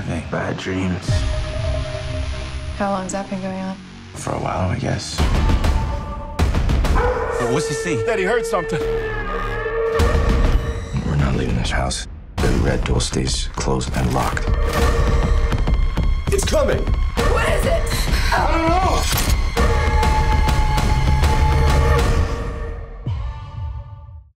having bad dreams. How long's that been going on? For a while, I guess. Well, what's he see? That he heard something. We're not leaving this house. The red door stays closed and locked. It's coming. What is it?